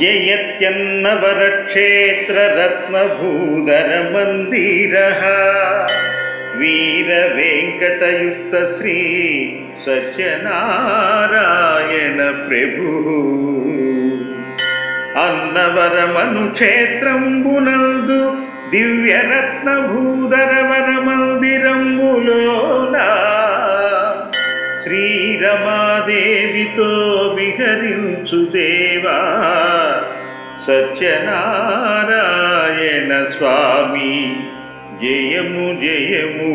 जयत्यन्नवरक्षेत्ररत्नभूधरमन्दिरः वीरवेङ्कटयुक्तश्री सत्यनारायण प्रभुः అన్నవరమనుక్షేత్రంబునందు దివ్యరత్నభూధరవరమందిరంబులోన శ్రీరమాదేవితో విహరించు దేవా సత్యనారాయణ స్వామి జయము జయము.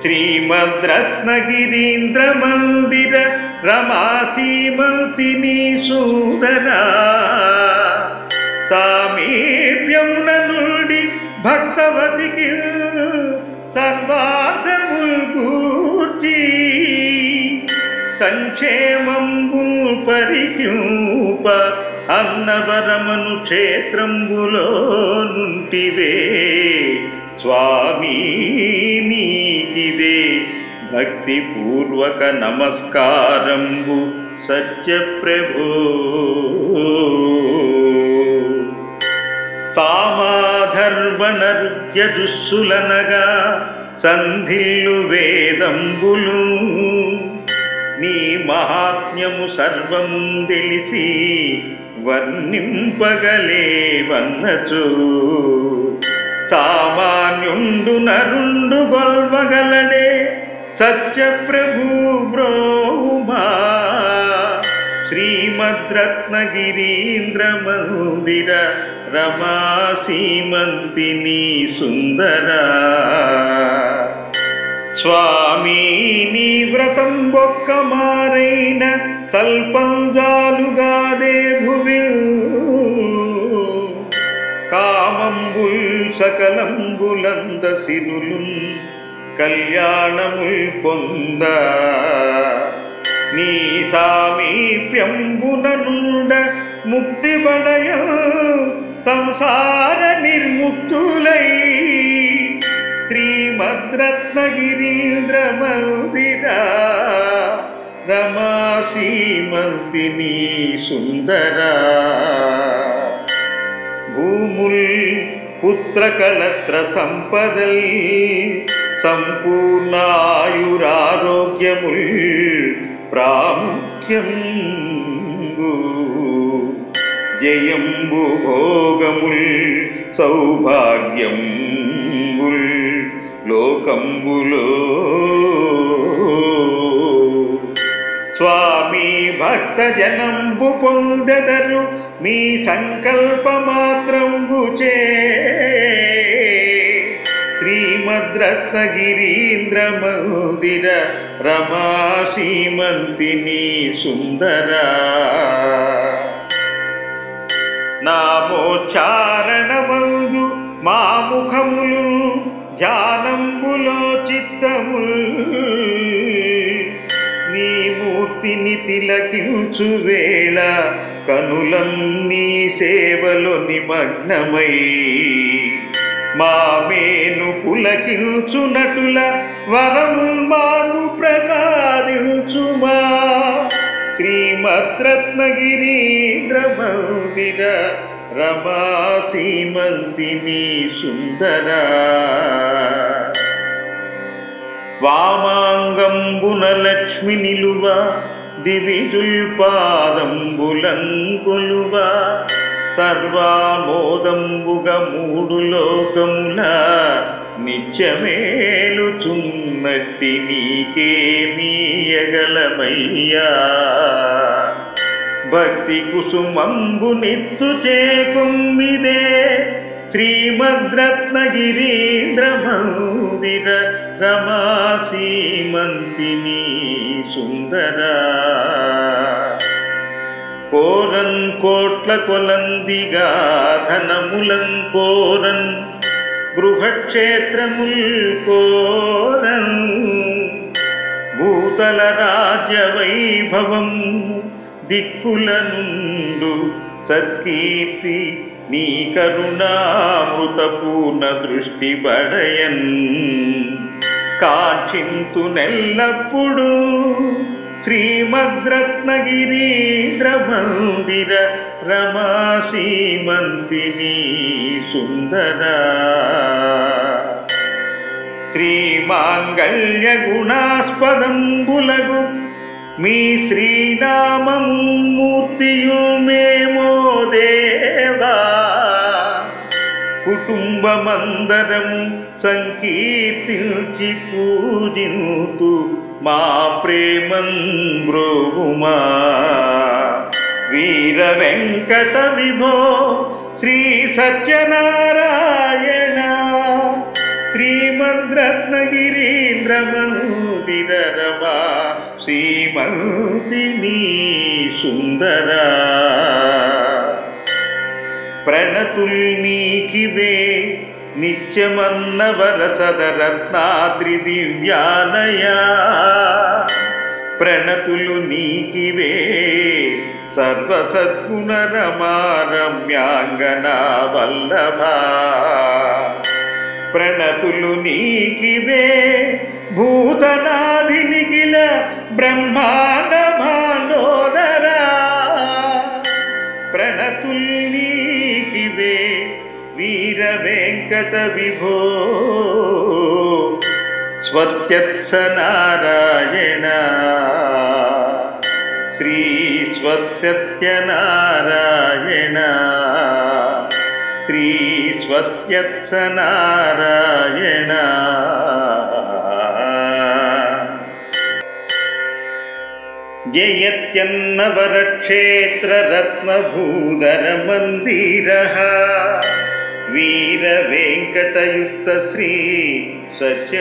శ్రీమద్రత్నగిరీంద్ర మందిర రమాసీమంతిని సూదరా. సామీప్యం నుండి భక్తవతికి సర్వార్థముల్ గూర్చి సంక్షేమంబు రూప అన్నవరమను క్షేత్రంబులో నుంటివే స్వామి నీకిదే భక్తిపూర్వక నమస్కారంబు సత్యప్రభో. సామాధర్వణరుద్యదుస్సులనగా సంధిల్లు వేదంబులు నీ మహాత్మ్యము సర్వము తెలిసి వర్ణింపగలేవన్నచు సామాన్యుండు నరుండు గొల్వగలడే సత్యప్రభు బ్రోమా శ్రీమద్రత్నగిరీంద్ర మందిర రమా సీమంతిని సుందరా. స్వామి నీ వ్రతం ఒక్క మారైన సల్పంజాలుగాదే భువిల్ కామంబుల్ సకలంబులంద సిరులున్ కళ్యాణముల్ పొంద నీ సామీప్యంబున నుండ ముక్తి బడయ సంసార മദ്രത്നഗിരീന്ദ്രമന്ദിര രമാശീമന്തിനി സുന്ദര. ഭൂമുൽ പുത്രകളത്ര സമ്പതൽ സമ്പൂർണായുരാരോഗ്യമുൾ പ്രാമുഖ്യം ജയം ഭൂഭോഗമുൾ സൗഭാഗ്യം ഉൾ లోకంబులో. స్వామి భక్త జనంబు పొందదరు మీ సంకల్ప మాత్రంబుచే శ్రీమద్రత్నగిరీంద్ర మందిర రమా శ్రీమంతిని సుందరా. నామోచ్చారణమందు మా ముఖములు ధ్యానంబులో చిత్తముల్. నీ మూర్తిని తిలకించు వేళ కనులన్నీ సేవలో నిమగ్నమై. మా మేను పులకించునటుల వరము మాకు ప్రసాదించుమా. శ్రీమద్రత్నగిరీంద్ర మందిర రమా సీమంతిని సుందరా. వామాంగంబున లక్ష్మి నిలువ దివిజుల్పాదంబులంకులువ. సర్వామోదంబుగ మూడు లోకముల నిత్యమేలుచున్నట్టి నీకేమీయగలమయ్యా భక్తి కుసుమంబు నిత్తు చేకుమ్మిదే శ్రీమద్రత్నగిరీంద్ర మందిర రమాసీమంతిని సుందరా. కోరన్ కోట్ల కొలందిగా ధనములం కోరన్. గృహక్షేత్రముల్ కోరన్. భూతల రాజ్య వైభవం దిక్కుల నుండు సత్కీర్తి నీ కరుణామృతపూర్ణ దృష్టి బడయన్ కాక్షింతు నెల్లప్పుడు శ్రీమద్రత్నగిరీంద్ర మందిర రమా శ్రీమంతిని సుందరా. శ్రీమాంగళ్య గుణాస్పదంబులగు మీ శ్రీనామం మూర్తియు మేమో దేవా. కుటుంబమందరం సంకీర్తించి పూజింతు మా ప్రేమం బ్రోగుమా వీర వెంకట విభో శ్రీ సత్యనారాయణ. శ్రీమద్రత్నగిరీంద్ర మందిర రమా శ్రీమంతిని సుందరా. ప్రణతుల్నీకివే నిత్యమన్న వరసద దివ్యాలయ. ప్రణతులు నీకివే సర్వసద్గుణరమారమ్యాంగనా వల్లభా ప్రణతులు నీకివే భూతనాది నిఖిల బ్రహ్మాండ భాండోదరా ప్రణతుల్నీకివే వీర వెంకట విభో. స్వత్యత్స నారాయణ శ్రీ స్వత్సత్యనారాయణ శ్రీ స్వత్యత్స నారాయణ जयत्यन्नवरक्षेत्ररत्नभूधरमन्दिरः वीरवेङ्कटयुक्तश्री सत्यनारायण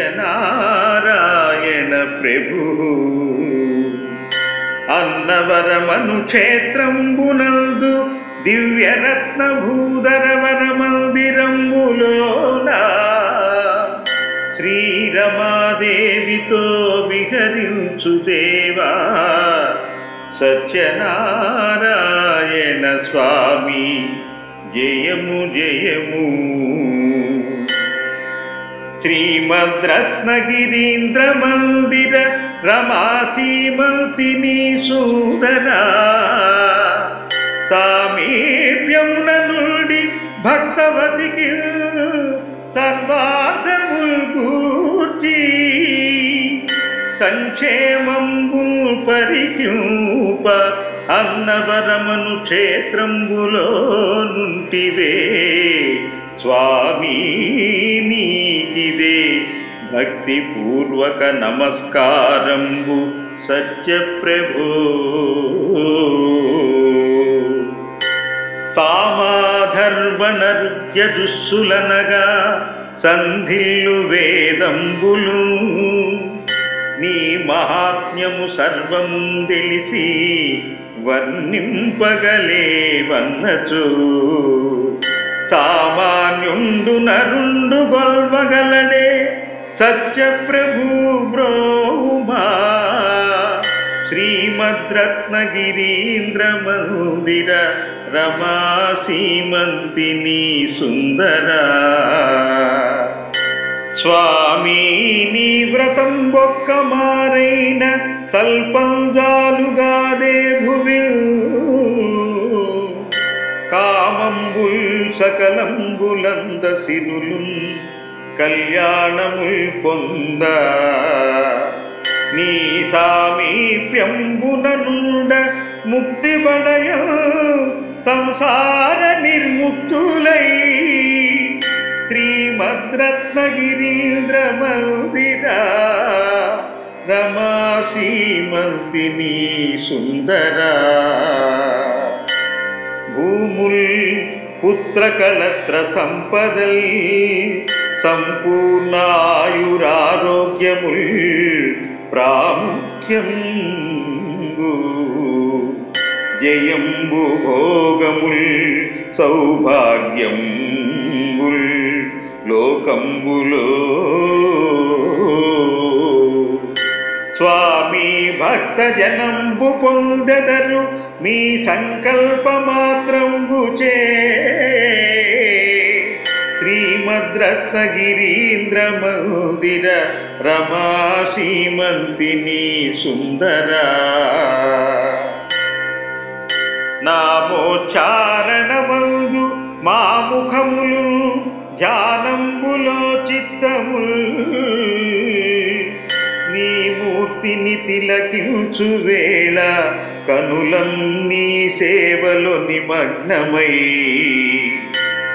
प्रभुः అన్నవరమనుక్షేత్రంబునందు దివ్యరత్నభూధరవరమందిరంబులోనా శ్రీరమాదేవితో విహరించు దేవా సత్యనారాయణ స్వామి. జయము జయము. శ్రీమద్రత్నగిరీంద్ర మందిర రమాసీమంతిని సూదరా. సామీప్యం నుండి భక్తవతికి సర్వార్థముల్ కూర్చి సంక్షేమం పరిక్యూప అన్నవరమను క్షేత్రంబులో నుంటిదే. స్వామి నీకిదే భక్తిపూర్వక నమస్కారంబు సత్యప్రభో. సామాధర్వణర్యజుస్సులనగా సంధిల్లు వేదంబులు నీ మహాత్మ్యము సర్వం తెలిసి వర్ణింపగలేవన్నచు సామాన్యుండు నరుండు గొల్వగలడే సత్యప్రభు బ్రోమా శ్రీమద్రత్నగిరీంద్ర మందిర రమా సీమంతిని సుందరా. స్వామి నీ వ్రతం ఒక్క మారైన సల్పంజాలుగాదే భువి కామంబుల్ సకలంబులంద సిరులున్ కళ్యాణముల్ పొంద నీ సామీప్యంబున నుండ ముక్తి బడయ సంసార నిర్ముక్తులై ശ്രീമദ്രത്നഗിരീന്ദ്രമന്ദിര രമാ സുന്ദര ഭൂമുൽ പുത്രകളത്ര സമ്പദൽ സമ്പൂർണായുരാരോഗ്യമുൾ പ്രാമുഖ്യം ജയം ഭൂഭോഗമുൾ സൗഭാഗ്യം ഉൾ లోకంబులో. స్వామి భక్త జనంబు పొందెదరు మీ సంకల్ప మాత్రంబుచే శ్రీమద్ర శ్రీమద్రత్నగిరీంద్ర మందిర రమా శ్రీమంతిని సుందరా. నామోచ్చారణమందు మా ముఖములు ధ్యానంబులో చిత్తముల్. నీ మూర్తిని తిలకించు వేళ కనులన్నీ సేవలో నిమగ్నమై.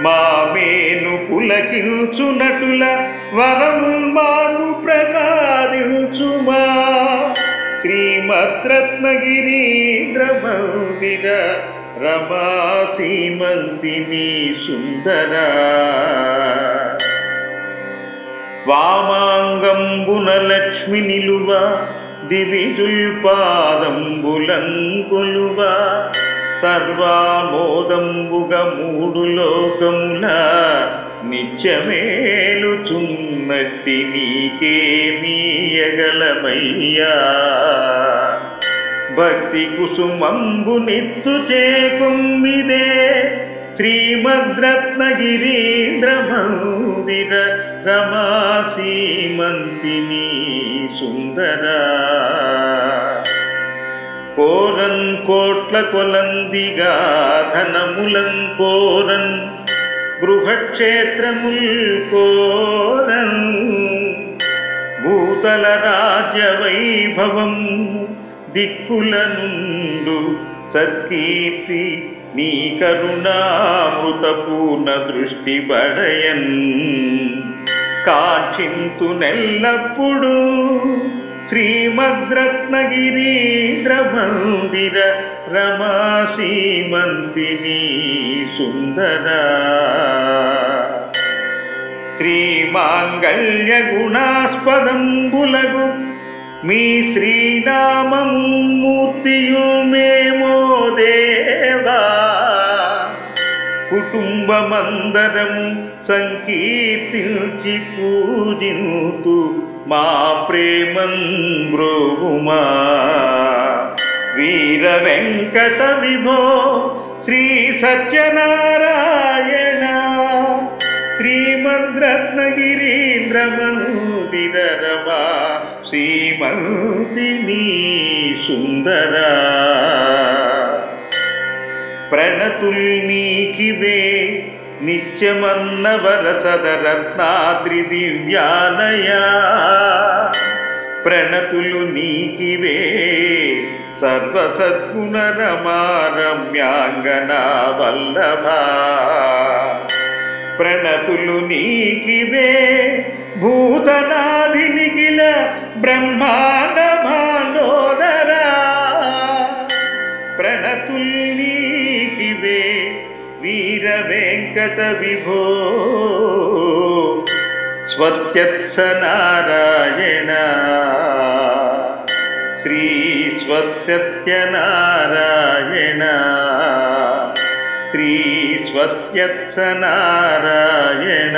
మా మేను పులకించునటుల వరం మాకు ప్రసాదించుమా. శ్రీమద్రత్నగిరీంద్ర మందిర రమా శ్రీమంతిని సుందరా. వామాంగంబున లక్ష్మి నిలువ దివిజుల్పాదంబులంకులువ. సర్వామోదంబుగ మూడు లోకముల నిత్యమేలుచున్నట్టి నీకేమీయగలమయ్యా భక్తి కుసుమంబు నిత్తు చేకుమ్మిదే. శ్రీమద్రత్నగిరీంద్ర మందిర రమాసీమంతిని శ్రీమంతిని సుందరా. కోరన్ కోట్ల కొలందిగా ధనములం కోరన్ గృహక్షేత్రముల్ కోరన్. భూతల రాజ్య వైభవం దిక్కుల నుండు సత్కీర్తి నీ కరుణామృతపూర్ణ దృష్టి బడయన్. కాక్షింతు నెల్లప్పుడు శ్రీమద్రత్నగిరీంద్ర మందిర రమా శ్రీమంతిని సుందరా. శ్రీమాంగళ్య గుణాస్పదంబులగు మీ శ్రీనామమూర్తియు మేమో దేవా. కుటుంబమందరము సంకీర్తించి పూజింతు మా ప్రేమం బ్రోగుమా వీర వెంకట విభో శ్రీ సత్యనారాయణ. శ్రీమద్రత్నగిరీంద్ర మందిర రమా శ్రీమంతిని సుందరా. ప్రణతుల్నీకివే నిత్యమన్నవరసదరత్నాద్రి దివ్యాలయ. ప్రణతులు నీకివే సర్వసద్గుణరమారమ్యాంగనా వల్లభా ప్రణతులు నీకివే భూతనాది నిఖిల బ్రహ్మాండ మాండోదరా ప్రణతుల్నీకివే వీర వెంకట విభో స్వత్యత్స నారాయణ శ్రీ స్వత్యత్య నారాయణ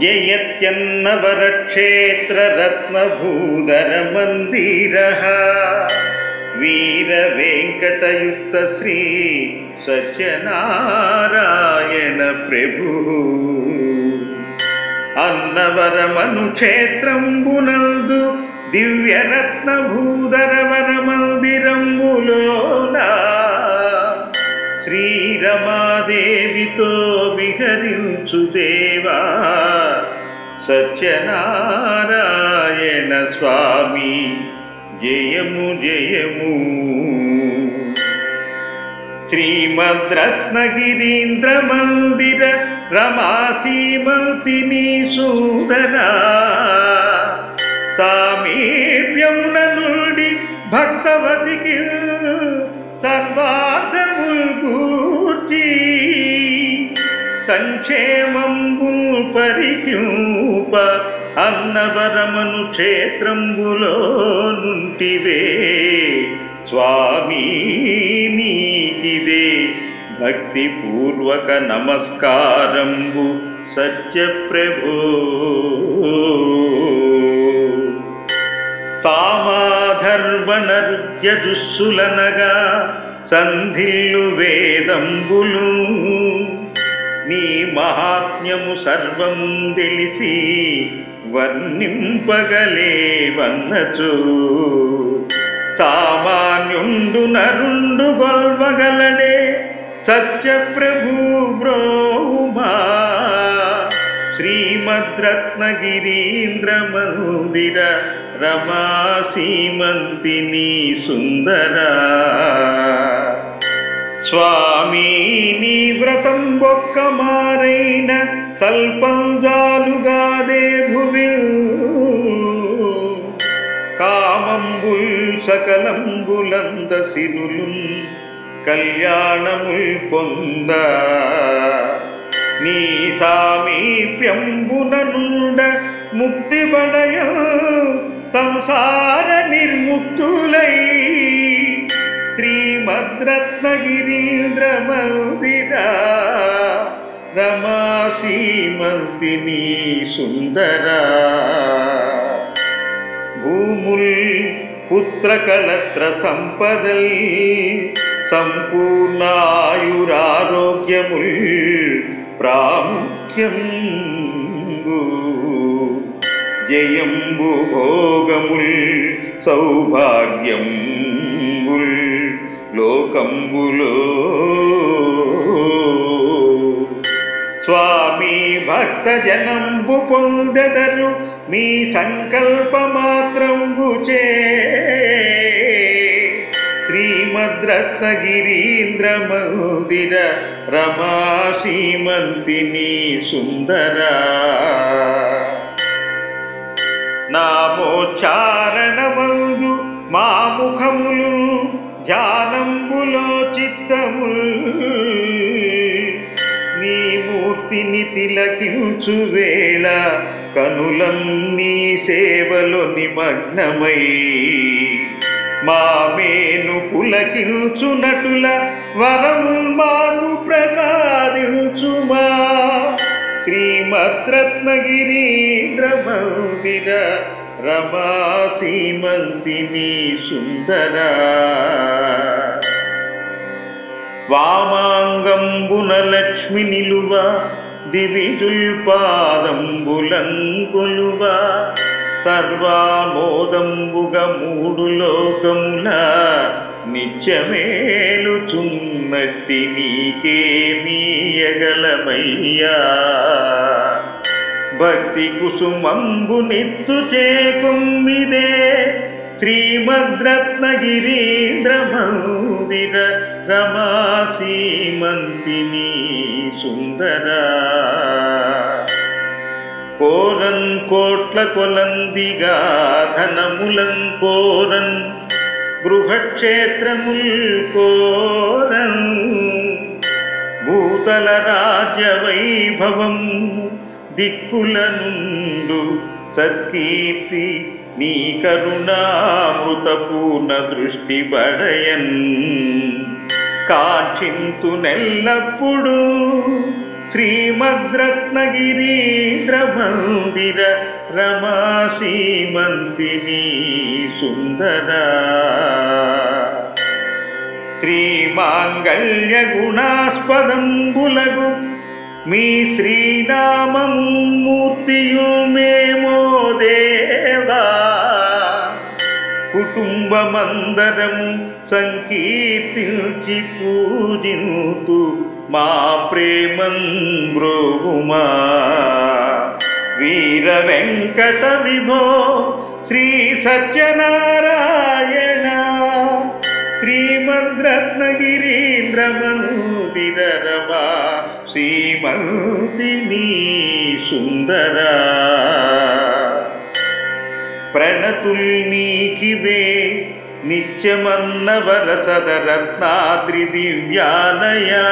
जयत्यन्नवरक्षेत्ररत्नभूधरमन्दिरः वीरवेङ्कटयुक्तश्री सत्यनारायणप्रभुः अन्नवरमनुक्षेत्रम्बुनन्दु दिव्यरत्नभूधरवरमन्दिरम्बुलोला श्रीरमादे నీతో విహరించు దేవా. సత్యనారాయణ స్వామి జయము జయము. శ్రీమద్రత్నగిరీంద్ర మందిర రమాసీమంతిని సూదరా. సామీప్యం నుండి భక్తవతికి సర్వార్థముల్ గూర్చి సంక్షేమంబు పరికింప అన్నవరమను క్షేత్రంబులో నుంటివే. స్వామి నీకిదే భక్తిపూర్వక నమస్కారంబు సత్యప్రభో. సామాధర్వణర్యజుస్సులనగా సంధిల్లు వేదంబులు నీ మహాత్మ్యము సర్వము తెలిసి వర్ణింపగలేవన్నచు సామాన్యుండు నరుండు గొల్వగలడే సత్యప్రభు బ్రోమా శ్రీమద్రత్నగిరీంద్ర మందిర రమా సీమంతిని సుందరా. స్వామి నీ వ్రతం ఒక్క మారైన సల్పంజాలుగాదే భువిల్ కామంబుల్ సకలంబులంద సిరులు కళ్యాణముల్ పొంద నీ సామీప్యంబున నుండ ముక్తి బడయ సంసార నిర్ముక్తులై శ్రీమద్రత్నగిరీంద్ర మందిరా రమా శ్రీమంతిని సుందరా భూముల్ పుత్రకలత్ర సంపదల్ సంపూర్ణాయురారోగ్యముల్ ప్రాముఖ్యం జయంబు భోగముల్ సౌభాగ్యంబుల్ లోకంబులో. స్వామి భక్త జనంబు పొందెదరు మీ సంకల్ప మాత్రంబుచే శ్రీమద్రత్నగిరీంద్ర మందిర రమా శ్రీమంతిని సుందరా. నామోచ్చారణమందు మా ముఖములు ధ్యానంబులో చిత్తముల్ నీ మూర్తిని తిలకించు వేళ కనులన్నీ సేవలో నిమగ్నమై. మామేను పులకించునటుల వరముల్ మాకు ప్రసాదించుమా. శ్రీమద్రత్నగిరీంద్ర రమాసీమంతిని రమా సుందరా. వామాంగంబున లక్ష్మి నిలువ దివిజుల్పాదంబులంకొలువ. సర్వామోదంబుగ మూడు లోకముల నిత్యమేలుచున్నట్టి నీకేమీయగలమయ్యా భక్తి కుసుమంబు నిత్తు చేకుమ్మిదే. శ్రీమద్రత్నగిరీంద్ర మందిర రమాసీమంతిని సుందరా. కోరన్ కోట్ల కొలందిగా ధనములం కోరన్. గృహక్షేత్రముల్ కోరన్. భూతల రాజ్య వైభవం దిక్కుల నుండు సత్కీర్తి నీ కరుణామృతపూర్ణ దృష్టి బడయన్. కాక్షింతు నెల్లప్పుడు శ్రీమద్రత్నగిరీంద్ర మందిర రమా శ్రీమంతిని సుందరా. శ్రీమాంగళ్య గుణాస్పదంబులగు మీ శ్రీనామం మూర్తియు మేమో దేవా. కుటుంబమందరం సంకీర్తించి పూజింతు మా ప్రేమం బ్రోగుమా వీర వెంకట విభో శ్రీ సత్యనారాయణ. శ్రీమద్రత్నగిరీంద్రమందిరవా శ్రీమంతిని సుందరా ప్రణతుల్నీకివే నిత్యమన్నవర సదరత్నాద్రి దివ్యాలయా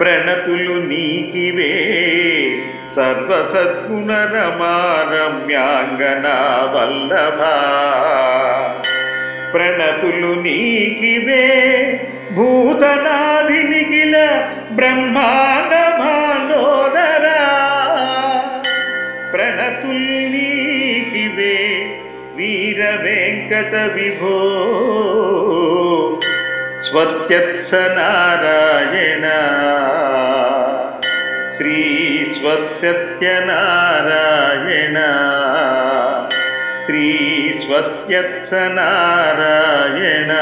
ప్రణతులు నీకివే సర్వసద్గుణరమారమ్యాంగనా వల్లభా ప్రణతులు నీకివే భూతనాది నిఖిల బ్రహ్మాండ ప్రణతుల్లీకివే వీర వెంకట విభో. స్వత్యత్స నారాయణ శ్రీ స్వత్యనారాయణ శ్రీ స్వత్యత్స నారాయణ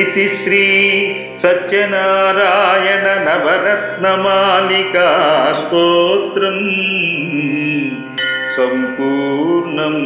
इति श्रीसत्यनारायणनवरत्नमालिकास्तोत्रम् सम्पूर्णम्